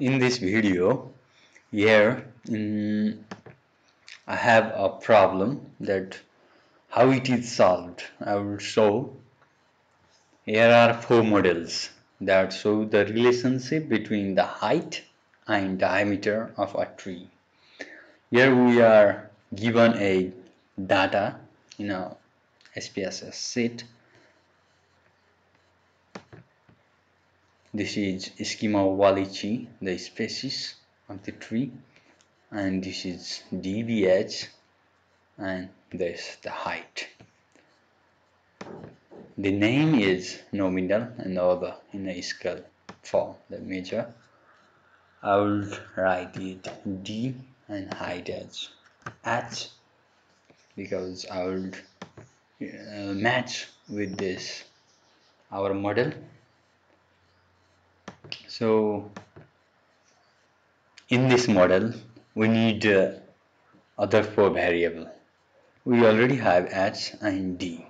in this video here in, I have a problem that how it is solved. I will show. Here are four models that show the relationship between the height and diameter of a tree. Here we are given a data in a SPSS sheet this is Schima wallichii, the species of the tree and this is DBH and this the height. The name is nominal and other in a scale form. The measure I will write it D and height as H because I will uh, match with this our model so in this model we need uh, other four variable. We already have h and d.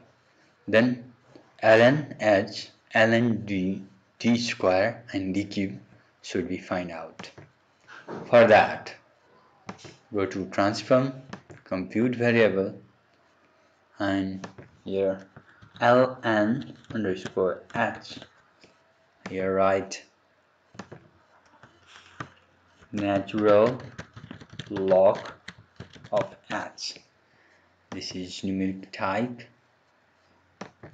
Then ln h ln d d square and d cube should be find out. For that go to transform compute variable and here ln underscore h. Here write natural log of h this is numeric type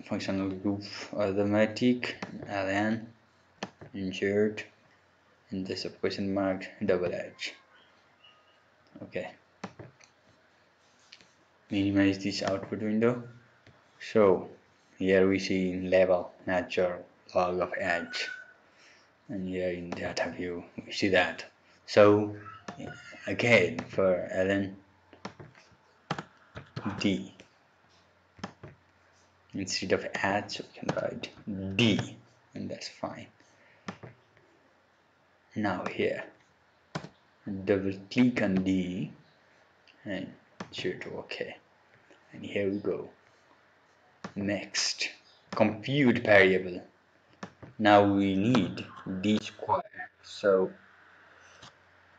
functional group arithmetic ln insert and this of question mark double edge. Okay. Minimize this output window. So here we see in level natural log of h and here in data view we see that so again for ln d. Instead of add so we can write d and that's fine. Now here double click on d and shoot ok and here we go. Next compute variable. Now we need d square. So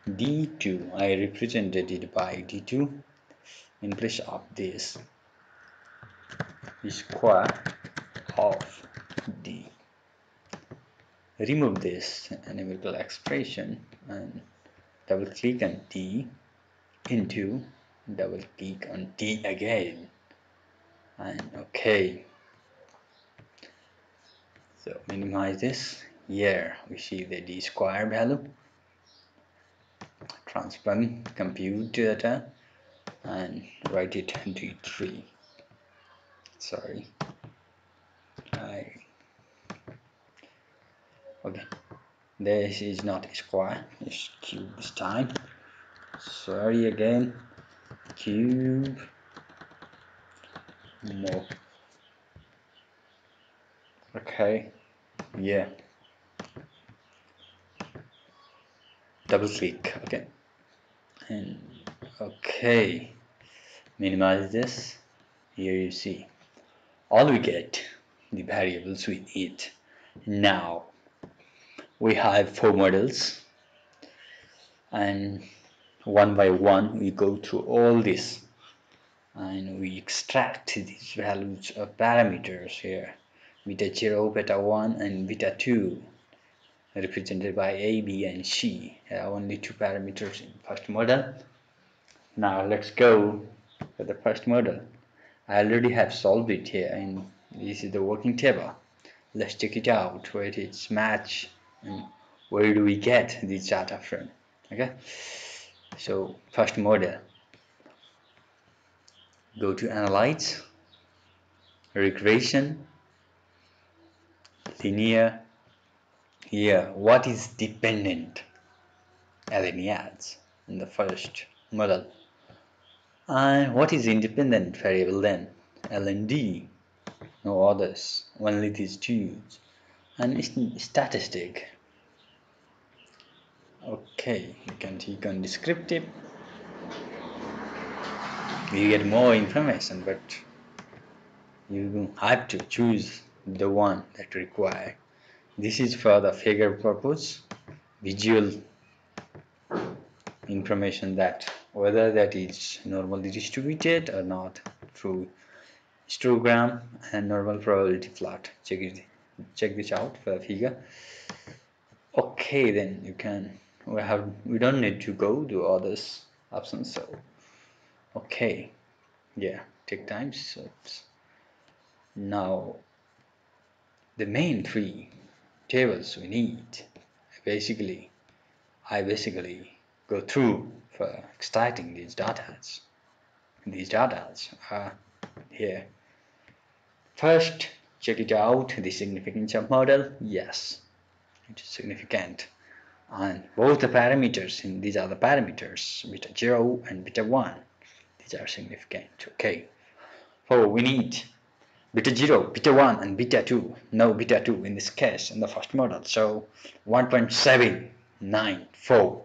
d2 I represented it by d2 in place of this square of d. Remove this numerical expression and double click on d into double click on d again. And okay. So minimize this. Here we see the d square value transform compute data and write it d3 sorry. I okay. This is not square. It's cube this time. Sorry again. Cube. More. Okay. Yeah double click okay. And okay. Minimize this. Here you see. All we get the variables we need. Now we have four models. And one by one we go through all this. And we extract these values of parameters here. Beta 0 beta 1 and beta 2 represented by A, B and C. Are only two parameters in first model. Now let's go for the first model. I already have solved it here and this is the working table. Let's check it out where it's match and where do we get this data from. Okay, so first model. Go to analyze, regression, linear here what is dependent? Alineates in the first model. And what is independent variable then? LND no others. Only these two. And statistic. Okay you can click on descriptive. You get more information but you have to choose the one that require this is for the figure purpose visual information that whether that is normally distributed or not through histogram and normal probability plot. Check it check this out for the figure. Okay then you can we have we don't need to go to others options so okay. Yeah take time so now the main three tables we need. Basically I basically go through for extracting these data these data are here. First check it out the significance of model. Yes it is significant. And both the parameters in these are the parameters beta 0 and beta 1 these are significant okay? So we need beta 0 beta 1 and beta 2 no beta 2 in this case in the first model. So 1.794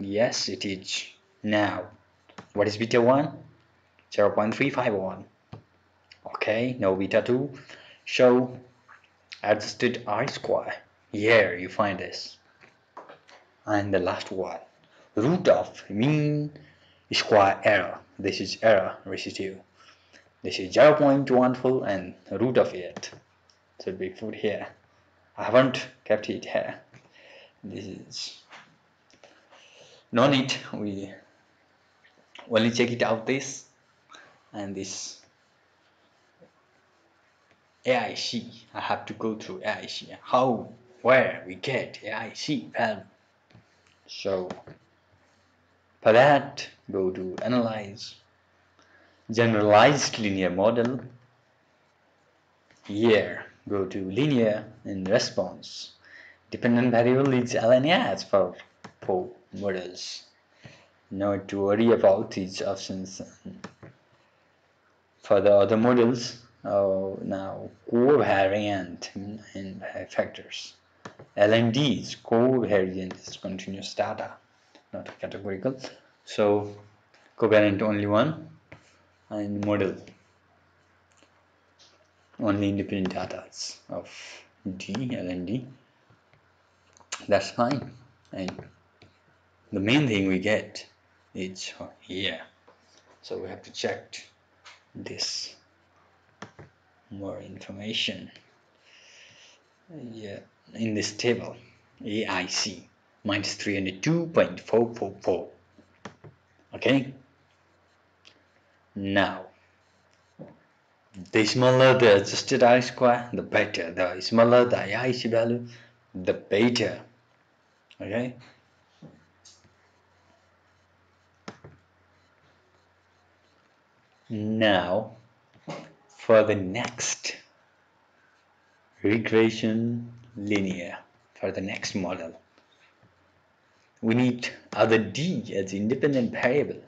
yes it is now. What is beta 1 0 0.351 okay no beta 2 show adjusted r square. Here you find this. And the last one. Root of mean square error. This is error residue this is 0.14 and root of it. Should be put here. I haven't kept it here. This is no need we only check it out this and this AIC I have to go through AIC how where we get AIC value so for that go to analyze generalized linear model here go to linear in response. Dependent variable is LNAS for four models. Not to worry about these options. For the other models oh, now covariant and factors. LND is covariant is continuous data not categorical. So covariant only one and model only independent data of D, L and D. That's fine. And the main thing we get is here. So we have to check this more information. Yeah in this table AIC minus 302.444 okay now the smaller the adjusted R square the better. The smaller the AIC value the better. Okay? Now for the next regression linear for the next model we need other d as independent variable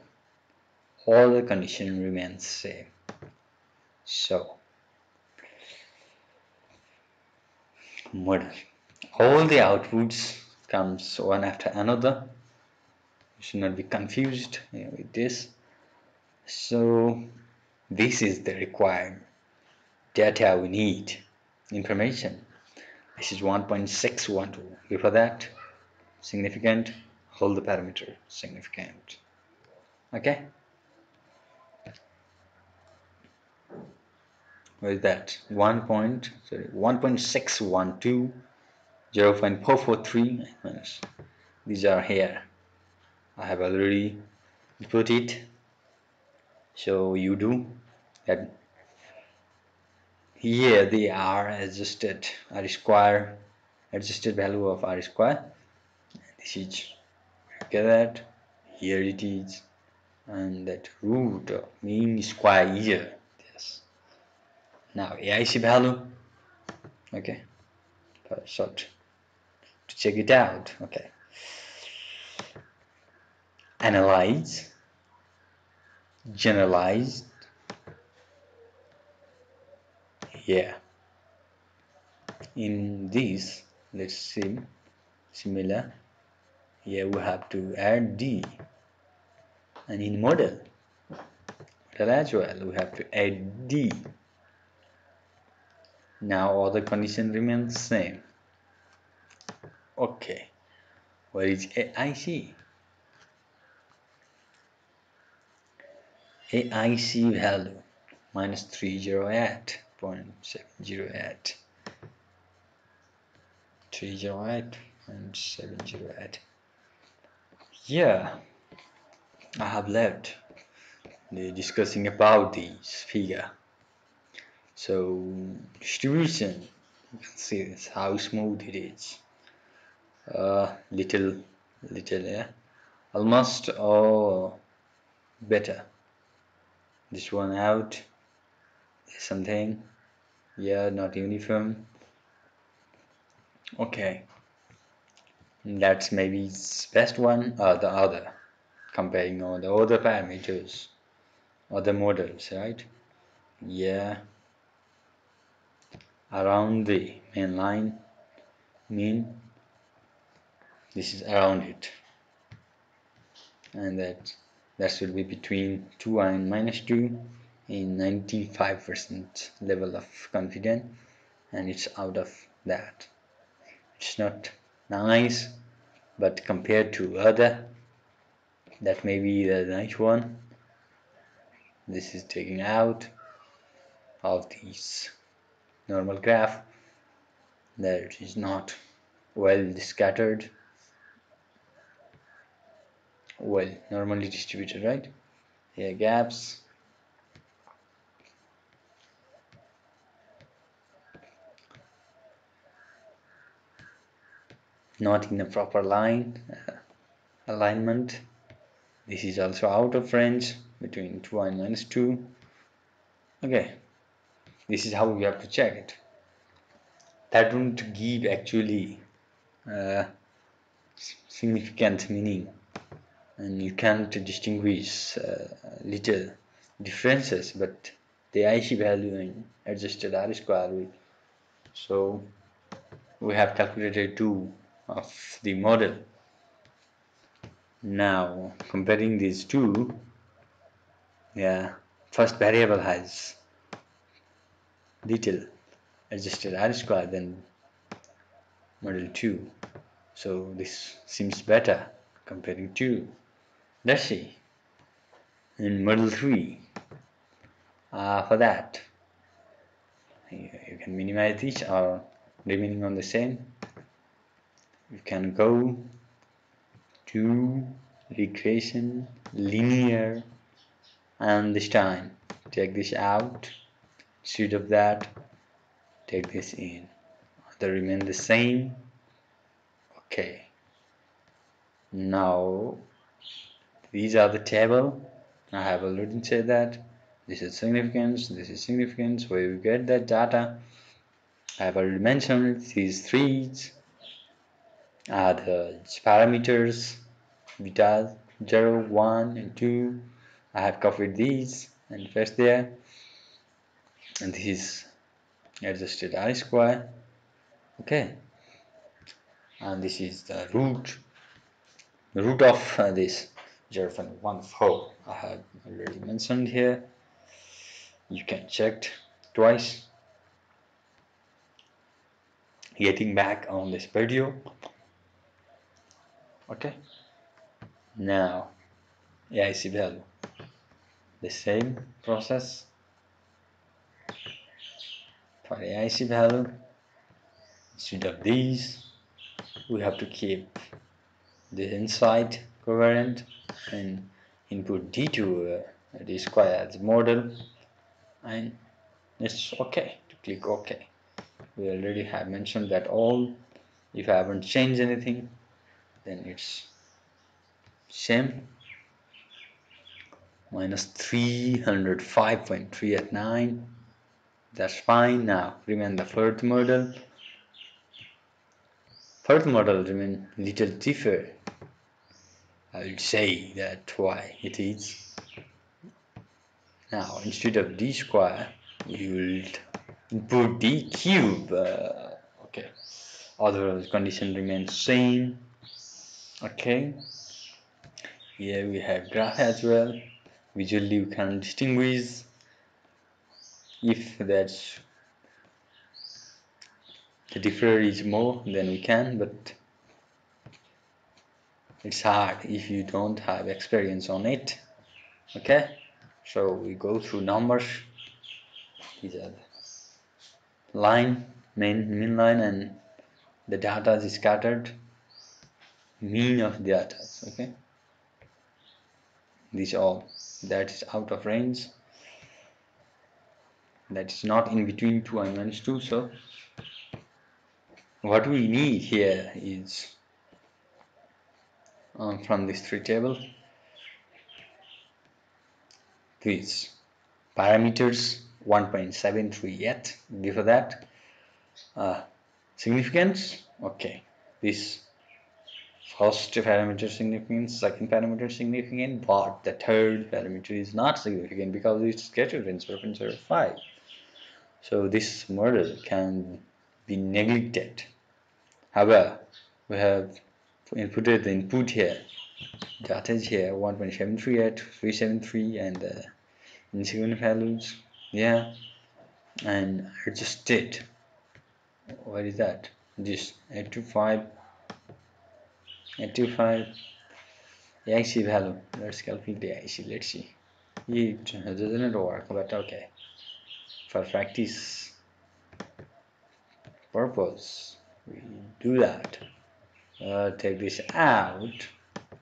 all the condition remains same. So model. All the outputs comes one after another. You should not be confused with this. So this is the required data we need. Information. This is 1.612 before that significant. Hold the parameter significant. Okay what is that? 1 point sorry 1.612 0 0.443 minus. These are here. I have already put it. So you do that. Here they are adjusted. R square adjusted value of r square. This is get that. Here it is. And that root of mean square here now AIC value. Okay. Short. To check it out. Okay. Analyze. Generalized. Yeah. In this let's see. Similar. Here we have to add D. And in model. Model as well we have to add D now all the condition remains same. Okay. Where is AIC AIC value minus 308.708 308 and 708 yeah. I have left. The discussing about this figure so distribution you can see this how smooth it is. Uh, little little yeah. Almost oh better. This one out. Something. Yeah not uniform. Okay. That's maybe best one or the other. Comparing all the other parameters other models right? Yeah around the main line mean this is around it. And that that should be between 2 and minus 2 in 95% level of confidence and it's out of that. It's not nice but compared to other that may be the nice one. This is taking out of these normal graph that is not well scattered well normally distributed right? Here gaps. Not in a proper line uh, alignment. This is also out of range between 2 and minus 2 okay this is how we have to check it. That won't give actually uh, significant meaning. And you can't distinguish uh, little differences but the IC value and adjusted R square so we have calculated two of the model. Now comparing these two yeah first variable has little adjusted R square than model 2 so this seems better comparing two. Let's see. In model 3 uh, for that you, you can minimize this or remaining on the same. You can go to regression linear and this time. Take this out instead of that take this in. They remain the same. Okay. Now these are the table. I have already said that. This is significance this is significance where you get that data. I have already mentioned these three are the parameters. Beta 0 1 and 2 I have copied these and pressed there and this is adjusted R square. Okay. And this is the root root of uh, this 0.14 I have already mentioned here. You can check twice. Getting back on this video. Okay. Now AIC value. The same process for AIC value instead of these we have to keep the inside covariant and input d2 uh, d square as model. And it's okay to click ok we already have mentioned that all if I haven't changed anything then it's same. Minus 305.389 that's fine now. Remain the first model? First model remain little differ I would say that why it is. Now instead of d square you will put d cube. Uh, okay. Other condition remains same. Okay. Here we have graph as well visually you can distinguish if that's the differ is more then we can but it's hard if you don't have experience on it okay? So we go through numbers. These are the line main mean line and the data is scattered. Mean of the data okay? These all that is out of range that is not in between 2 and minus 2 so what we need here is um, from this three table these parameters 1.73 yet before that. Uh, significance? Okay. This first parameter significant second parameter significant but the third parameter is not significant because it's greater than 0.05 so this model can be neglected. However we have inputted the input here. Data is here 1.73 at 373 and the insignificant values yeah and adjusted. What is that? This 825 825 IC value. Let's calculate the IC let's see. It doesn't work but okay for practice purpose. We do that. Uh, take this out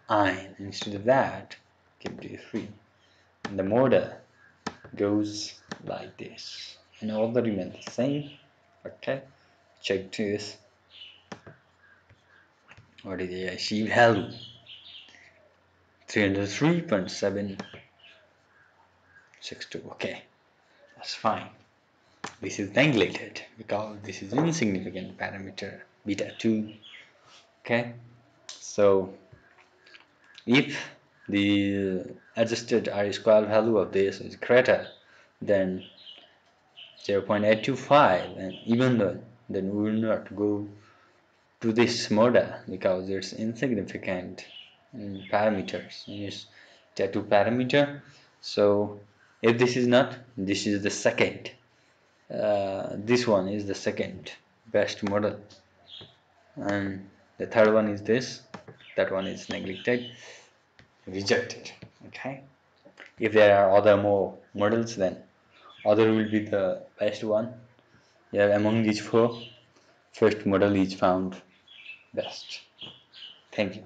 and instead of that keep the 3 and the model goes like this. And all the remain the same. Okay. Check this. What is the IC value? 303.762 okay. That's fine this is neglected because this is insignificant parameter beta 2 okay? So if the adjusted r square value of this is greater than 0.825 and even though then we will not go to this model because it's insignificant in parameters it's tattoo parameter. So if this is not this is the second uh, this one is the second best model. And the third one is this. That one is neglected. Rejected. Okay. If there are other more models then other will be the best one. Yeah among these four first model is found best. Thank you